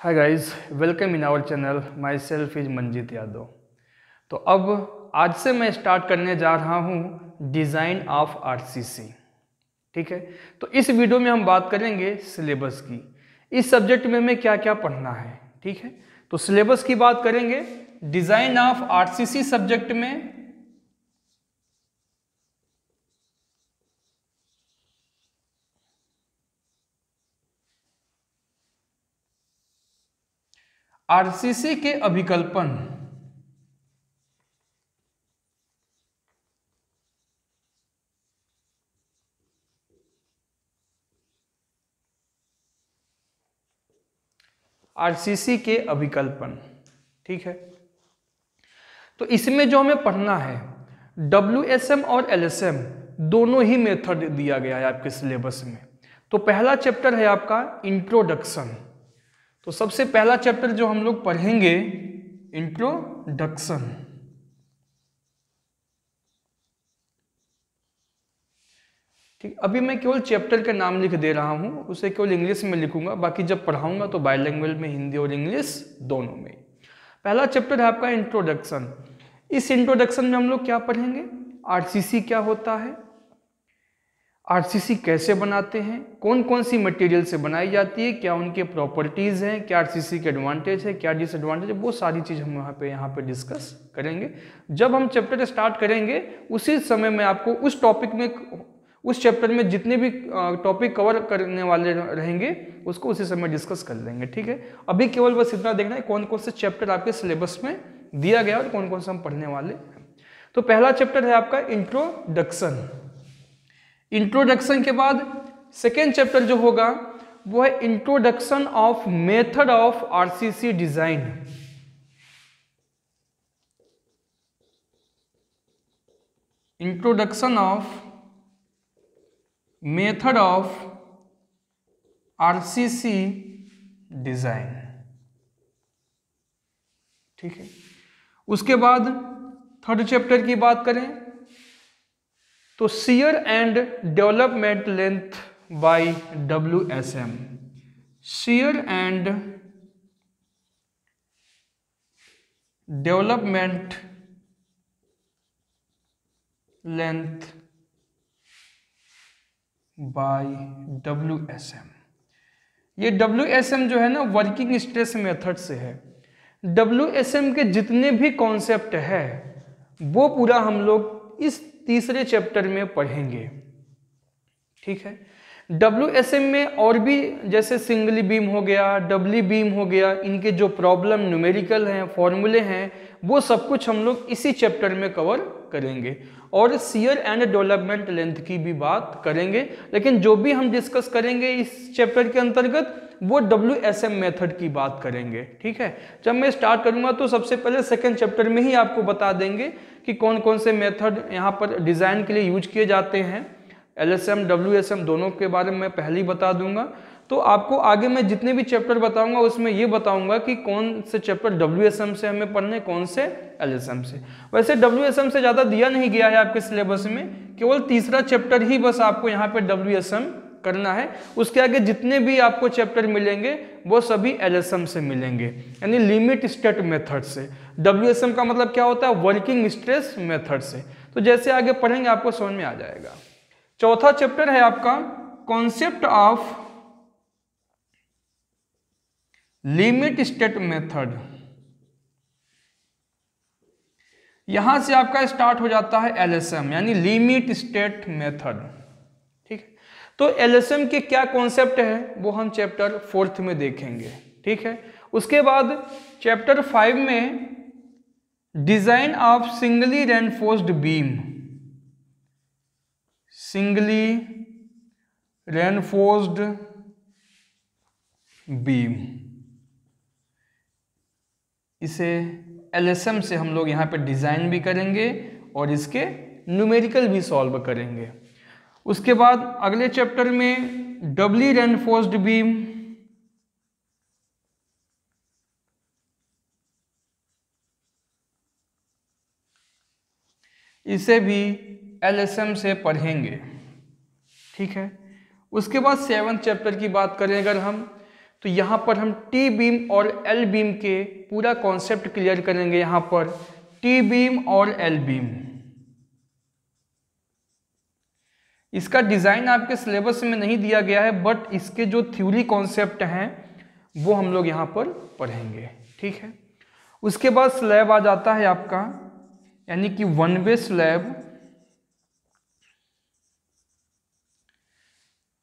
Hi guys welcome in our channel myself is Manjeet Yadav तो अब आज से मैं स्टार्ट करने जा रहा हूँ डिज़ाइन ऑफ़ आरसीसी ठीक है? तो इस वीडियो में हम बात करेंगे सिलेबस की। इस सब्जेक्ट में हमें क्या क्या पढ़ना है? ठीक है? तो सिलेबस की बात करेंगे। डिज़ाइन ऑफ़ आरसीसी सब्जेक्ट में आरसीसी के अभिकल्पन। आरसीसी के अभिकल्पन, ठीक है? तो इसमें जो हमें पढ़ना है डब्ल्यूएसएम और एलएसएम दोनों ही मेथड दिया गया है आपके सिलेबस में। तो पहला चैप्टर है आपका इंट्रोडक्शन। तो सबसे पहला चैप्टर जो हम लोग पढ़ेंगे इंट्रोडक्शन ठीक, अभी मैं केवल चैप्टर का नाम लिख दे रहा हूँ, उसे केवल इंग्लिश में लिखूँगा, बाकी जब पढ़ाऊँगा तो बाय लैंग्वेज में हिंदी और इंग्लिश दोनों में. पहला चैप्टर है आपका इंट्रोडक्शन इस इंट्रोडक्शन में हम लोग क्या पढ़ेंगे? आरसीसी क्या होता है? आरसीसी कैसे बनाते हैं? कौन कौन सी मटेरियल से बनाई जाती है? क्या उनके प्रॉपर्टीज़ हैं? क्या आरसीसी के एडवांटेज है? क्या डिसएडवांटेज है? वो सारी चीज़ हम यहाँ पे यहाँ पे डिस्कस करेंगे। जब हम चैप्टर स्टार्ट करेंगे, उसी समय में आपको उस टॉपिक में, उस चैप्टर में जितने भी टॉपिक कवर करने वाले रहेंगे, उसको उसी समय डिस्कस कर लेंगे, ठीक है? अभी केवल बस इतना देखना है कौन कौन से चैप्टर आपके सिलेबस में दिया गया और कौन कौन से हम पढ़ने वाले हैं। तो पहला चैप्टर है आपका इंट्रोडक्शन इंट्रोडक्शन के बाद सेकेंड चैप्टर जो होगा, वो है introduction of method of RCC design introduction of method of RCC design ठीक है? उसके बाद थर्ड चैप्टर की बात करें। तो shear and development length by W S M shear and development length by W S M ये डब्ल्यू एस एम जो है ना वर्किंग स्ट्रेस मेथड से है। डब्ल्यू एस एम के जितने भी कॉन्सेप्ट है, वो पूरा हम लोग इस तीसरे चैप्टर में पढ़ेंगे। ठीक है? डब्ल्यू एस एम में और भी जैसे सिंगली बीम हो गया डबली बीम हो गया, इनके जो प्रॉब्लम न्यूमेरिकल हैं फॉर्मूले हैं, वो सब कुछ हम लोग इसी चैप्टर में कवर करेंगे। और सीयर एंड डेवलपमेंट लेंथ की भी बात करेंगे। लेकिन जो भी हम डिस्कस करेंगे इस चैप्टर के अंतर्गत, वो डब्ल्यू एस एम मेथड की बात करेंगे। ठीक है? जब मैं स्टार्ट करूँगा तो सबसे पहले सेकेंड चैप्टर में ही आपको बता देंगे कि कौन कौन से मेथड यहाँ पर डिज़ाइन के लिए यूज़ किए जाते हैं। L S M W S M दोनों के बारे में पहले ही बता दूँगा। तो आपको आगे मैं जितने भी चैप्टर बताऊँगा, उसमें ये बताऊँगा कि कौन से चैप्टर डब्ल्यू एस एम से हमें पढ़ने कौन से एल एस एम से। वैसे डब्ल्यू एस एम से ज़्यादा दिया नहीं गया है आपके सिलेबस में, केवल तीसरा चैप्टर ही बस आपको यहाँ पे डब्ल्यू एस एम करना है। उसके आगे जितने भी आपको चैप्टर मिलेंगे, वो सभी एलएसएम से मिलेंगे, यानी लिमिट स्टेट मेथड से। डब्ल्यूएसएम का मतलब क्या होता है? वर्किंग स्ट्रेस मेथड से। तो जैसे आगे पढ़ेंगे, आपको समझ में आ जाएगा। चौथा चैप्टर है आपका concept of limit state method यहाँ से आपका स्टार्ट हो जाता है एलएसएम यानी लिमिट स्टेट मेथड ठीक है? तो एलएसएम के क्या कॉन्सेप्ट है, वो हम चैप्टर फोर्थ में देखेंगे। ठीक है? उसके बाद चैप्टर फाइव में design of singly reinforced beam singly reinforced beam इसे एलएसएम से हम लोग यहाँ पे डिज़ाइन भी करेंगे और इसके न्यूमेरिकल भी सॉल्व करेंगे। उसके बाद अगले चैप्टर में डबली रेनफोर्स्ड बीम इसे भी एलएसएम से पढ़ेंगे। ठीक है? उसके बाद सेवन चैप्टर की बात करें अगर हम तो यहाँ पर हम टी बीम और एल बीम के पूरा कॉन्सेप्ट क्लियर करेंगे यहाँ पर। टी बीम और एल बीम इसका डिज़ाइन आपके सिलेबस में नहीं दिया गया है बट इसके जो थ्योरी कॉन्सेप्ट हैं, वो हम लोग यहाँ पर पढ़ेंगे। ठीक है? उसके बाद स्लैब आ जाता है आपका, यानी कि वन वे स्लैब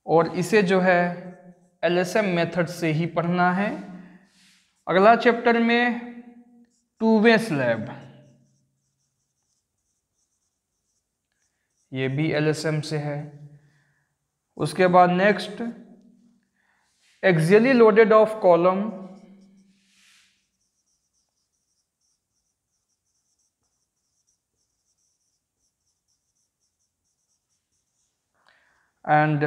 और इसे जो है एलएसएम मेथड से ही पढ़ना है। अगला चैप्टर में टू वे स्लैब। ये भी एलएसएम से है। उसके बाद next, axially loaded of column. And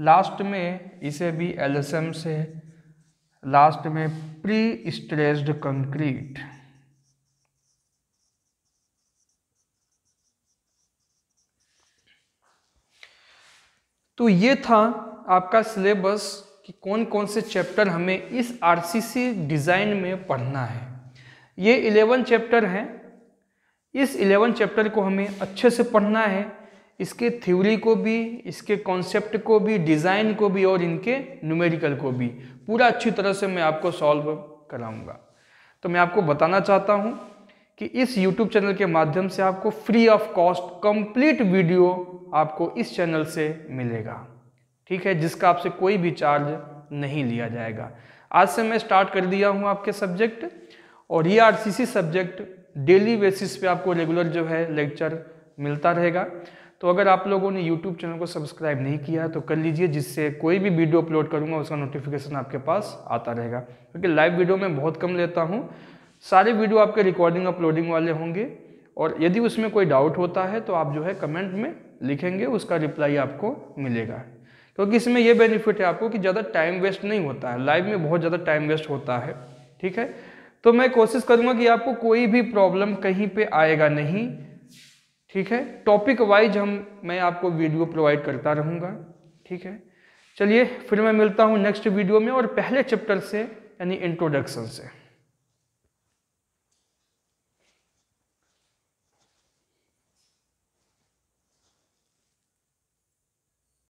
last में इसे भी एलएसएम से, लास्ट में प्री स्ट्रेस्ड कंक्रीट। तो ये था आपका सिलेबस कि कौन कौन से चैप्टर हमें इस आरसीसी डिज़ाइन में पढ़ना है। ये इलेवन चैप्टर हैं। इस इलेवन चैप्टर को हमें अच्छे से पढ़ना है। इसके थ्योरी को भी, इसके कॉन्सेप्ट को भी डिज़ाइन को भी और इनके न्यूमेरिकल को भी। पूरा अच्छी तरह से मैं आपको सॉल्व कराऊँगा। तो मैं आपको बताना चाहता हूँ कि इस YouTube चैनल के माध्यम से आपको free of cost complete video आपको इस चैनल से मिलेगा। ठीक है? जिसका आपसे कोई भी चार्ज नहीं लिया जाएगा। आज से मैं स्टार्ट कर दिया हूँ आपके सब्जेक्ट और ये आर सब्जेक्ट डेली बेसिस पे आपको रेगुलर जो है लेक्चर मिलता रहेगा। तो अगर आप लोगों ने यूट्यूब चैनल को सब्सक्राइब नहीं किया तो कर लीजिए, जिससे कोई भी वीडियो अपलोड करूँगा, उसका नोटिफिकेशन आपके पास आता रहेगा। क्योंकि तो लाइव वीडियो में बहुत कम लेता हूँ। सारे वीडियो आपके रिकॉर्डिंग अपलोडिंग वाले होंगे और यदि उसमें कोई डाउट होता है तो आप जो है कमेंट में लिखेंगे, उसका रिप्लाई आपको मिलेगा। क्योंकि इसमें यह बेनिफिट है आपको कि ज़्यादा टाइम वेस्ट नहीं होता है। लाइव में बहुत ज़्यादा टाइम वेस्ट होता है, ठीक है? तो मैं कोशिश करूँगा कि आपको कोई भी प्रॉब्लम कहीं पे आएगा नहीं ठीक है? टॉपिक वाइज हम, मैं आपको वीडियो प्रोवाइड करता रहूँगा। ठीक है? चलिए, फिर मैं मिलता हूँ नेक्स्ट वीडियो में और पहले चैप्टर से, यानी इंट्रोडक्शन से।